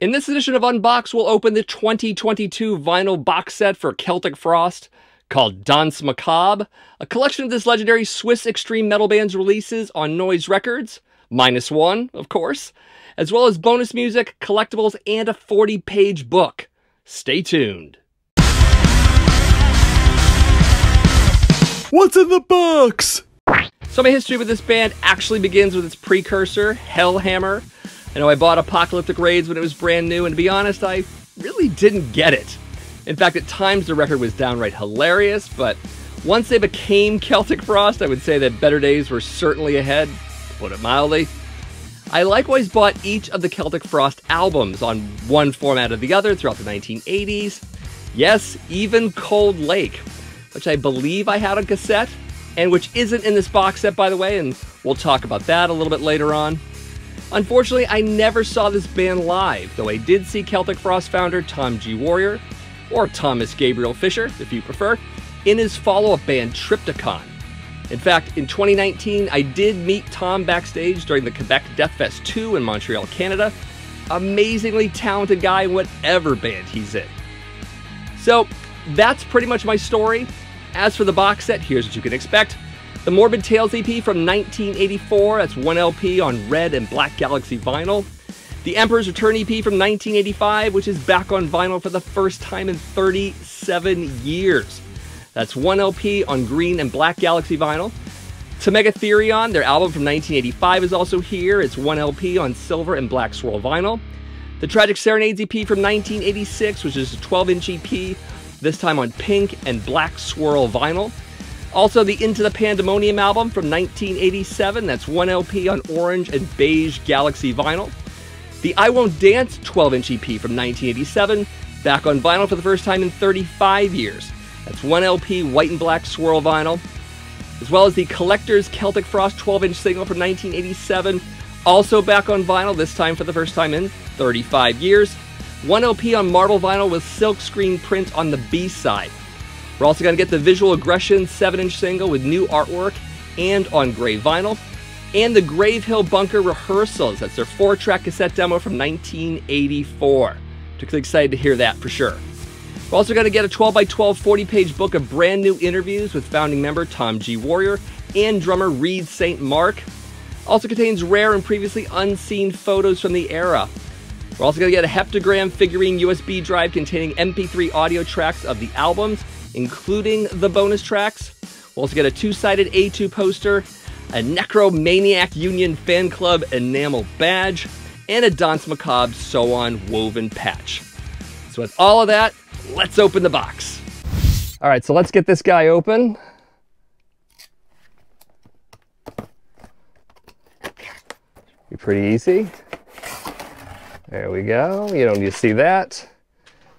In this edition of Unbox, we'll open the 2022 vinyl box set for Celtic Frost called Danse Macabre, a collection of this legendary Swiss extreme metal band's releases on Noise Records, minus one, of course, as well as bonus music, collectibles, and a 40 page book. Stay tuned. What's in the box? So my history with this band actually begins with its precursor, Hellhammer. I know I bought Apocalyptic Raids when it was brand new, and to be honest, I really didn't get it. In fact, at times the record was downright hilarious, but once they became Celtic Frost, I would say that better days were certainly ahead, put it mildly. I likewise bought each of the Celtic Frost albums on one format or the other throughout the 1980s. Yes, even Cold Lake, which I believe I had on cassette, and which isn't in this box set, by the way, and we'll talk about that a little bit later on. Unfortunately, I never saw this band live, though I did see Celtic Frost founder Tom G. Warrior, or Thomas Gabriel Fischer, if you prefer, in his follow up band Triptykon. In fact, in 2019, I did meet Tom backstage during the Quebec Death Fest 2 in Montreal, Canada. Amazingly talented guy in whatever band he's in. So, that's pretty much my story. As for the box set, here's what you can expect. The Morbid Tales EP from 1984, that's one LP on red and black Galaxy vinyl. The Emperor's Return EP from 1985, which is back on vinyl for the first time in 37 years. That's one LP on green and black Galaxy vinyl. To Megatherion, their album from 1985 is also here. It's one LP on silver and black swirl vinyl. The Tragic Serenades EP from 1986, which is a 12 inch EP, this time on pink and black swirl vinyl. Also, the Into the Pandemonium album from 1987, that's one LP on orange and beige Galaxy vinyl. The I Won't Dance 12 inch EP from 1987, back on vinyl for the first time in 35 years. That's one LP white and black swirl vinyl, as well as the Collector's Celtic Frost 12 inch single from 1987, also back on vinyl, this time for the first time in 35 years. One LP on marble vinyl with silkscreen print on the B side. We're also going to get the Visual Aggression 7 inch single with new artwork and on gray vinyl. And the Grave Hill Bunker Rehearsals. That's their four track cassette demo from 1984. Particularly excited to hear that for sure. We're also going to get a 12 by 12 40 page book of brand new interviews with founding member Tom G. Warrior and drummer Reed St. Mark. Also contains rare and previously unseen photos from the era. We're also going to get a heptagram figurine USB drive containing MP3 audio tracks of the albums, including the bonus tracks. We'll also get a two sided A2 poster, a Necromaniac Union fan club enamel badge, and a Danse Macabre sew on woven patch. So, with all of that, let's open the box. All right, so let's get this guy open. Be pretty easy. There we go. You don't need to see that.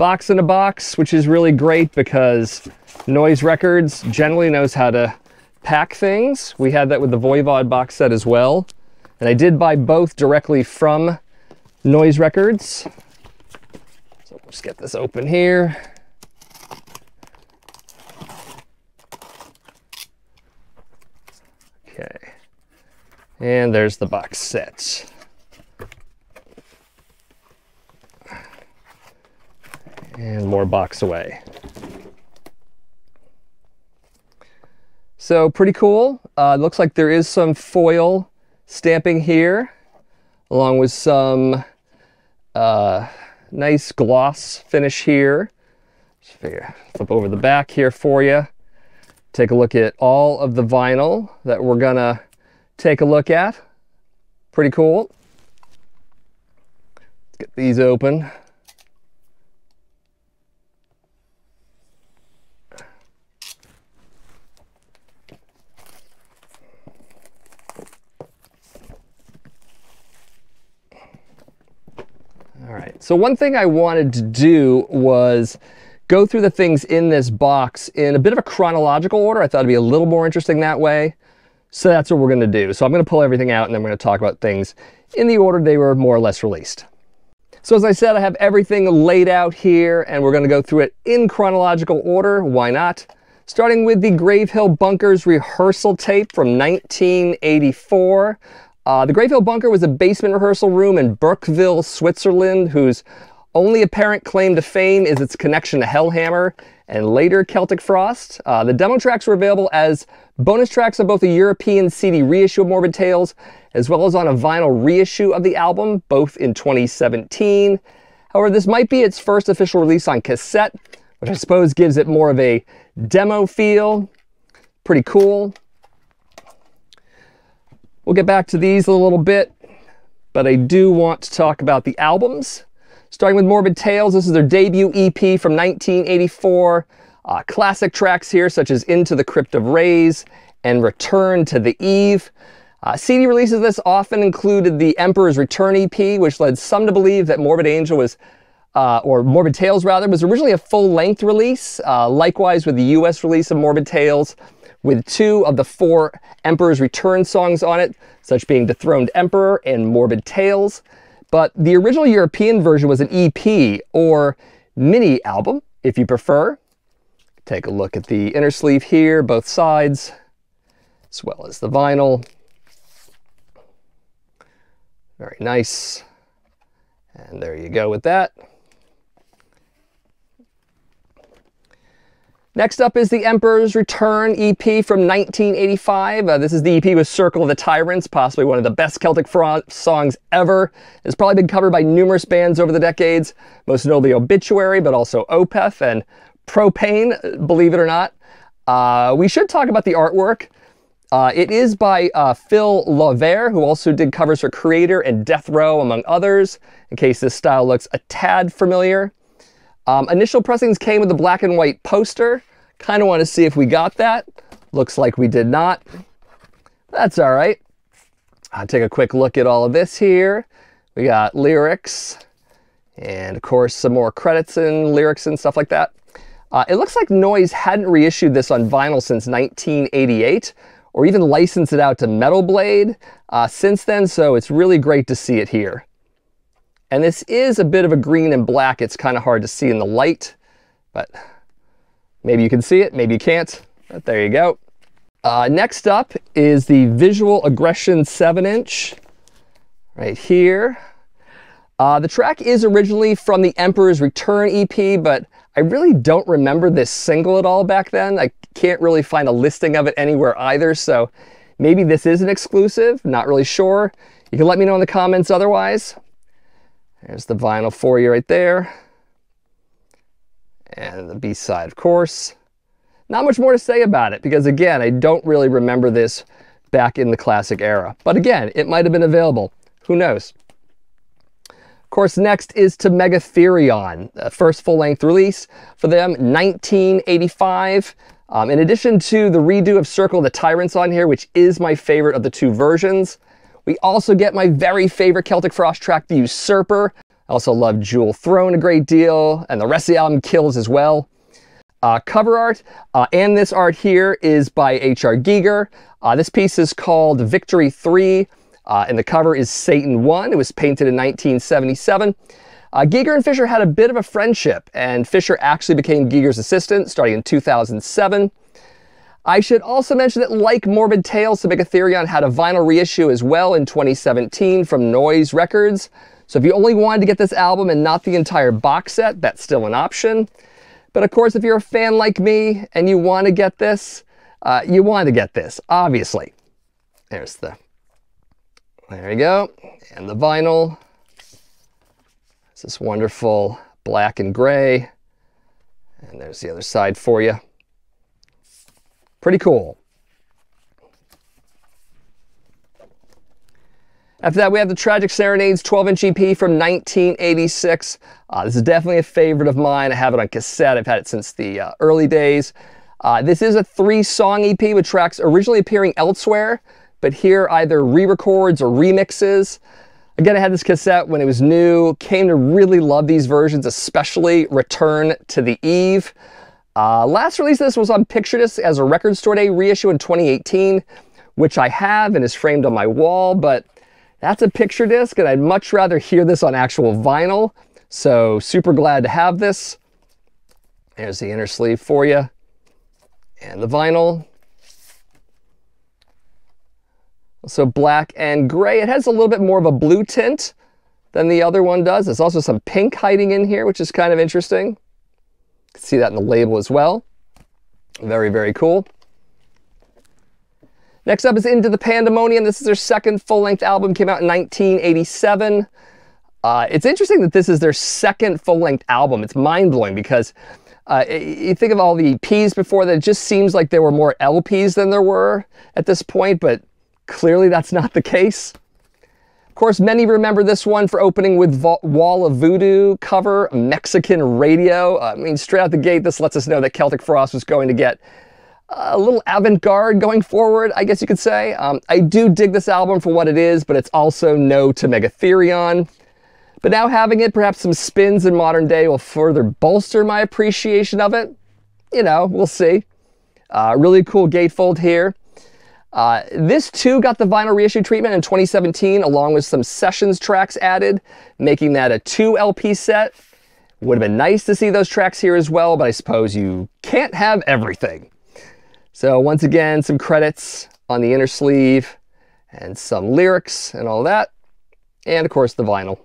Box in a box, which is really great because Noise Records generally knows how to pack things. We had that with the Voivod box set as well. And I did buy both directly from Noise Records. So let's get this open here. Okay. And there's the box set. And more box away. So pretty cool. Uh, looks like there is some foil stamping here, along with some uh, nice gloss finish here. Just figure, flip over the back here for you. Take a look at all of the vinyl that we're gonna take a look at. Pretty cool. Let's get these open. So one thing I wanted to do was go through the things in this box in a bit of a chronological order. I thought it'd be a little more interesting that way. So that's what we're gonna do. So I'm gonna pull everything out and then we're gonna talk about things in the order they were more or less released. So as I said, I have everything laid out here and we're gonna go through it in chronological order. Why not? Starting with the Grave Hill Bunkers rehearsal tape from 1984. Uh, the Grave Hill Bunker was a basement rehearsal room in Burkeville, Switzerland, whose only apparent claim to fame is its connection to Hellhammer and later Celtic Frost. Uh, the demo tracks were available as bonus tracks on both the European CD reissue of Morbid Tales, as well as on a vinyl reissue of the album, both in 2017. However, this might be its first official release on cassette, which I suppose gives it more of a demo feel. Pretty cool. We'll get back to these a little bit, but I do want to talk about the albums. Starting with Morbid Tales, this is their debut EP from 1984. Uh, classic tracks here, such as Into the Crypt of Rays and Return to the Eve. Uh, CD releases of this often included the Emperor's Return EP, which led some to believe that Morbid Angel was, uh, or Morbid Tales rather, was originally a full-length release. Uh, likewise with the US release of Morbid Tales, with two of the four Emperor's Return songs on it, such being Dethroned Emperor and Morbid Tales. But the original European version was an EP or mini album, if you prefer. Take a look at the inner sleeve here, both sides, as well as the vinyl. Very nice. And there you go with that. Next up is the Emperor's Return EP from 1985. Uh, this is the EP with Circle of the Tyrants, possibly one of the best Celtic songs ever. It's probably been covered by numerous bands over the decades, most notably Obituary, but also Opeth and Propane, believe it or not. Uh, we should talk about the artwork. Uh, it is by uh, Phil Lawvere, who also did covers for Kreator and Death Row, among others, in case this style looks a tad familiar. Um, initial pressings came with a black and white poster. Kind of want to see if we got that. Looks like we did not. That's all right. I'll take a quick look at all of this here. We got lyrics and of course some more credits and lyrics and stuff like that. Uh, it looks like Noise hadn't reissued this on vinyl since 1988 or even licensed it out to Metal Blade uh, since then, so it's really great to see it here. And this is a bit of a green and black. It's kind of hard to see in the light, but maybe you can see it, maybe you can't. But there you go. Uh, next up is the Visual Aggression 7-inch right here. Uh, the track is originally from the Emperor's Return EP, but I really don't remember this single at all back then. I can't really find a listing of it anywhere either, so maybe this is an exclusive, not really sure. You can let me know in the comments otherwise. There's the vinyl for you right there. And the B-side, of course. Not much more to say about it because, again, I don't really remember this back in the classic era. But again, it might have been available. Who knows? Of course, next is to Megatherion, the first full-length release for them, 1985. Um, in addition to the redo of Circle the Tyrants on here, which is my favorite of the two versions, we also get my very favorite Celtic Frost track, The Usurper. I also love Jewel Throne a great deal, and the rest of the album kills as well. Uh, cover art, uh, and this art here is by H.R. Giger. Uh, this piece is called Victory 3, uh, and the cover is Satan 1. It was painted in 1977. Uh, Giger and Fischer had a bit of a friendship, and Fischer actually became Giger's assistant starting in 2007. I should also mention that like Morbid Tales, Megatherion had a vinyl reissue as well in 2017 from Noise Records. So if you only wanted to get this album and not the entire box set, that's still an option. But of course, if you're a fan like me and you want to get this, uh, you want to get this, obviously. There's the, there you go. And the vinyl. It's this wonderful black and gray. And there's the other side for you. Pretty cool. After that, we have the Tragic Serenades 12-inch EP from 1986. Uh, this is definitely a favorite of mine. I have it on cassette. I've had it since the uh, early days. Uh, this is a three-song EP with tracks originally appearing elsewhere, but here either re-records or remixes. Again, I had this cassette when it was new, came to really love these versions, especially Return to the Eve. Uh, last release of this was on Picture Disc as a Record Store Day reissue in 2018, which I have and is framed on my wall, but that's a picture disc and I'd much rather hear this on actual vinyl. So super glad to have this. There's the inner sleeve for you and the vinyl. So black and gray. It has a little bit more of a blue tint than the other one does. There's also some pink hiding in here, which is kind of interesting. See that in the label as well. Very, very cool. Next up is Into the Pandemonium. This is their second full-length album, came out in 1987. Uh, it's interesting that this is their second full-length album. It's mind-blowing because uh, you think of all the EPs before that, it just seems like there were more LPs than there were at this point, but clearly that's not the case. Of course, many remember this one for opening with Wall of Voodoo cover, Mexican Radio. Uh, I mean, straight out the gate, this lets us know that Celtic Frost was going to get a little avant-garde going forward, I guess you could say. Um, I do dig this album for what it is, but it's also no to Megatherion. But now having it, perhaps some spins in modern day will further bolster my appreciation of it. You know, we'll see. Uh, really cool gatefold here. Uh, this too got the vinyl reissue treatment in 2017 along with some sessions tracks added, making that a two LP set. Would have been nice to see those tracks here as well, but I suppose you can't have everything. So once again, some credits on the inner sleeve and some lyrics and all that. And of course the vinyl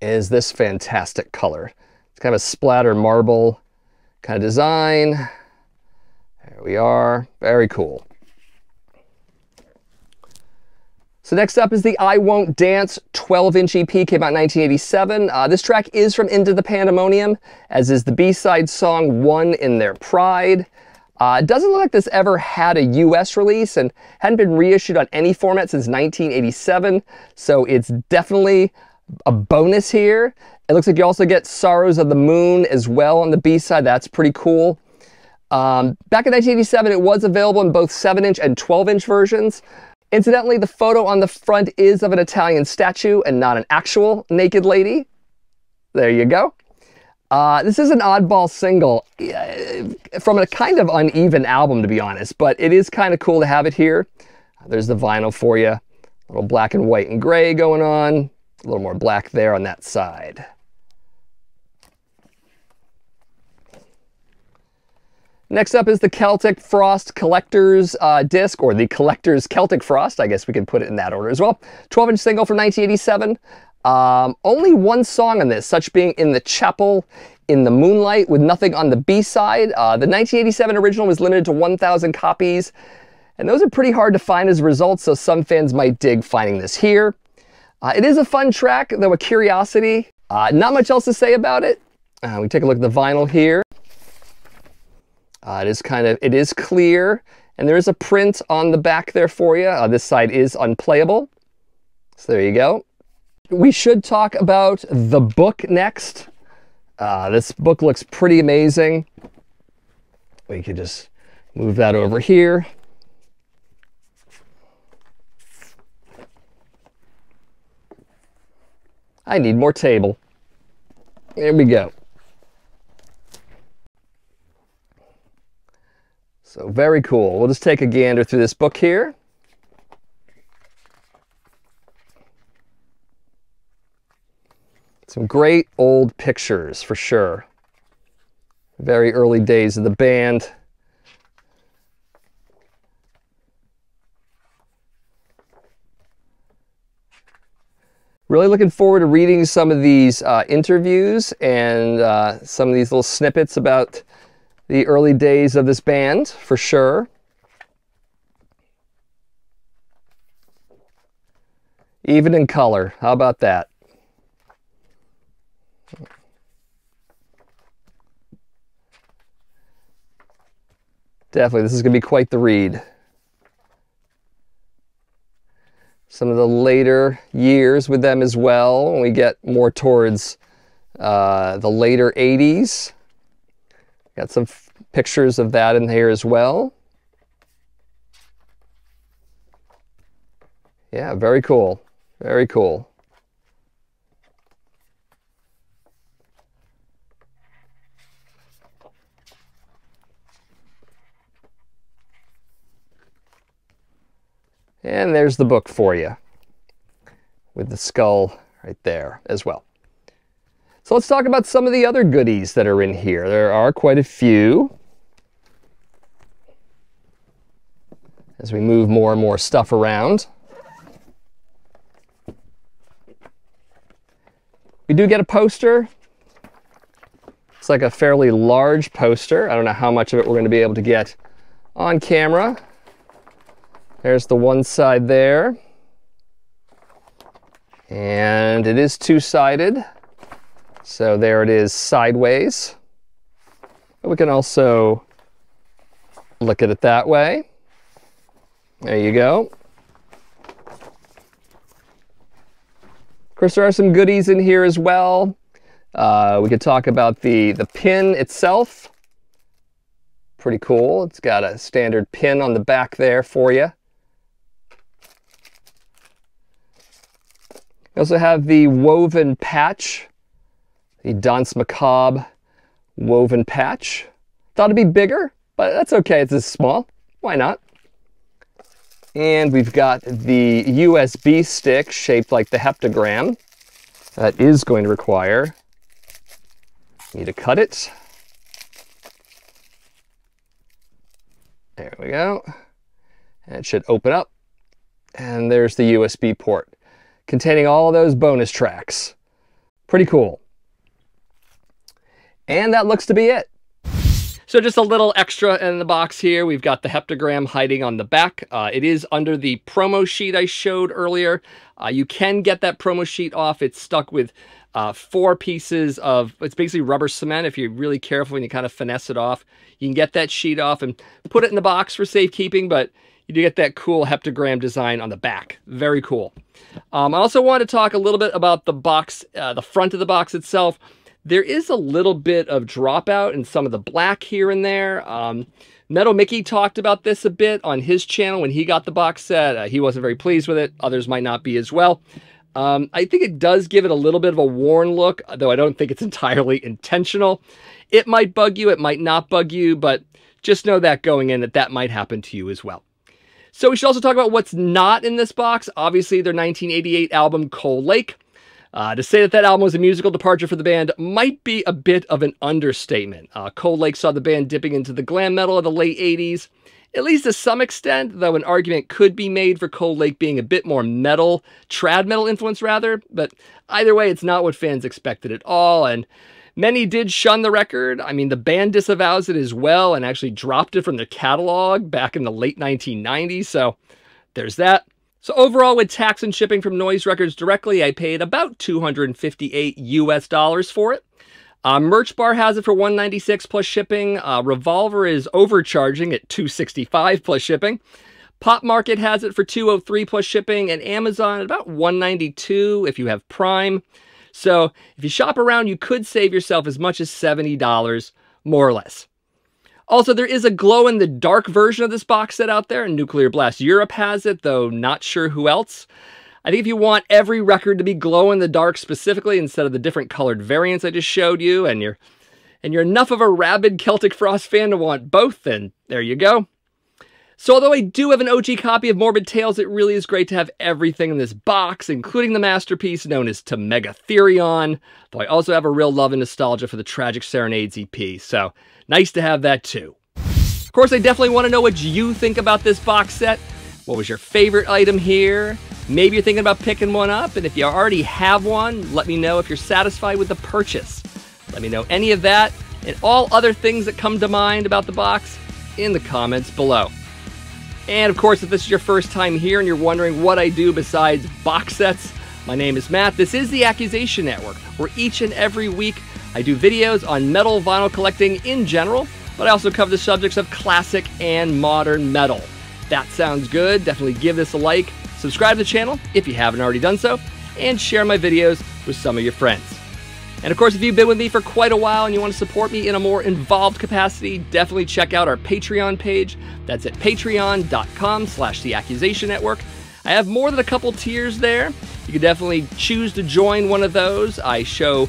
is this fantastic color. It's kind of a splatter marble kind of design. There we are, very cool. So next up is the I Won't Dance 12-inch EP, came out in 1987. Uh, this track is from Into the Pandemonium, as is the B-side song One in Their Pride. Uh, it doesn't look like this ever had a US release and hadn't been reissued on any format since 1987, so it's definitely a bonus here. It looks like you also get Sorrows of the Moon as well on the B-side. That's pretty cool. Um, back in 1987, it was available in both 7-inch and 12-inch versions. Incidentally, the photo on the front is of an Italian statue and not an actual naked lady. There you go. Uh, this is an oddball single from a kind of uneven album, to be honest, but it is kind of cool to have it here. There's the vinyl for you. A little black and white and gray going on. A little more black there on that side. Next up is the Celtic Frost Collector's uh, disc, or the Collector's Celtic Frost. I guess we could put it in that order as well. 12-inch single from 1987. Um, only one song on this, such being In the Chapel in the Moonlight with nothing on the B-side. Uh, the 1987 original was limited to 1,000 copies, and those are pretty hard to find as a result, so some fans might dig finding this here. Uh, it is a fun track, though a curiosity. Uh, not much else to say about it. Uh, we take a look at the vinyl here. Uh, it is kind of, it is clear, and there is a print on the back there for you. Uh, this side is unplayable. So there you go. We should talk about the book next. Uh, this book looks pretty amazing. We could just move that over here. I need more table. There we go. So very cool. We'll just take a gander through this book here. Some great old pictures for sure. Very early days of the band. Really looking forward to reading some of these uh, interviews and uh, some of these little snippets about the early days of this band, for sure. Even in color, how about that? Definitely, this is going to be quite the read. Some of the later years with them as well, when we get more towards uh, the later 80s. Got some pictures of that in here as well. Yeah, very cool. Very cool. And there's the book for you with the skull right there as well. So let's talk about some of the other goodies that are in here. There are quite a few. as we move more and more stuff around. We do get a poster. It's like a fairly large poster. I don't know how much of it we're going to be able to get on camera. There's the one side there. And it is two-sided. So there it is sideways. We can also look at it that way. There you go. Of course, there are some goodies in here as well. Uh, we could talk about the, the pin itself. Pretty cool. It's got a standard pin on the back there for you. We also have the woven patch, the Danse Macabre woven patch. Thought it'd be bigger, but that's okay. It's this small. Why not? And we've got the USB stick shaped like the heptagram. That is going to require me to cut it. There we go. And it should open up. And there's the USB port containing all those bonus tracks. Pretty cool. And that looks to be it. So just a little extra in the box here. We've got the heptagram hiding on the back. Uh, it is under the promo sheet I showed earlier. Uh, you can get that promo sheet off. It's stuck with uh, four pieces of, it's basically rubber cement. If you're really careful and you kind of finesse it off, you can get that sheet off and put it in the box for safekeeping, but you do get that cool heptagram design on the back. Very cool. Um, I also want to talk a little bit about the box, uh, the front of the box itself. There is a little bit of dropout in some of the black here and there. Um, Metal Mickey talked about this a bit on his channel when he got the box set. Uh, he wasn't very pleased with it. Others might not be as well. Um, I think it does give it a little bit of a worn look, though I don't think it's entirely intentional. It might bug you, it might not bug you, but just know that going in that that might happen to you as well. So we should also talk about what's not in this box. Obviously, their 1988 album, Cold Lake. Uh, to say that that album was a musical departure for the band might be a bit of an understatement. Uh, Cold Lake saw the band dipping into the glam metal of the late 80s, at least to some extent, though an argument could be made for Cold Lake being a bit more metal, trad metal influence rather, but either way, it's not what fans expected at all, and many did shun the record. I mean, the band disavows it as well and actually dropped it from their catalog back in the late 1990s, so there's that. So overall, with tax and shipping from Noise Records directly, I paid about 258 US dollars for it. Uh, Merch Bar has it for 196 plus shipping. Uh, Revolver is overcharging at 265 plus shipping. Pop Market has it for 203 plus shipping, and Amazon at about 192 if you have Prime. So if you shop around, you could save yourself as much as $70, more or less. Also, there is a glow-in-the-dark version of this box set out there, and Nuclear Blast Europe has it, though not sure who else. I think if you want every record to be glow-in-the-dark specifically, instead of the different colored variants I just showed you, and you're, and you're enough of a rabid Celtic Frost fan to want both, then there you go. So although I do have an OG copy of Morbid Tales, it really is great to have everything in this box, including the masterpiece known as To Megatherion, though I also have a real love and nostalgia for the Tragic Serenades EP, so nice to have that too. Of course, I definitely want to know what you think about this box set. What was your favorite item here? Maybe you're thinking about picking one up, and if you already have one, let me know if you're satisfied with the purchase. Let me know any of that and all other things that come to mind about the box in the comments below. And of course, if this is your first time here and you're wondering what I do besides box sets, my name is Matt. This is the Accusation Network, where each and every week I do videos on metal vinyl collecting in general, but I also cover the subjects of classic and modern metal. That sounds good. Definitely give this a like, subscribe to the channel if you haven't already done so, and share my videos with some of your friends. And of course, if you've been with me for quite a while and you want to support me in a more involved capacity, definitely check out our Patreon page. That's at patreon.com slash the accusation network. I have more than a couple tiers there. You can definitely choose to join one of those. I show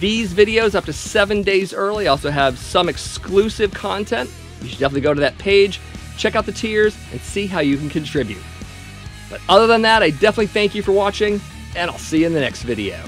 these videos up to seven days early. I also have some exclusive content. You should definitely go to that page, check out the tiers, and see how you can contribute. But other than that, I definitely thank you for watching, and I'll see you in the next video.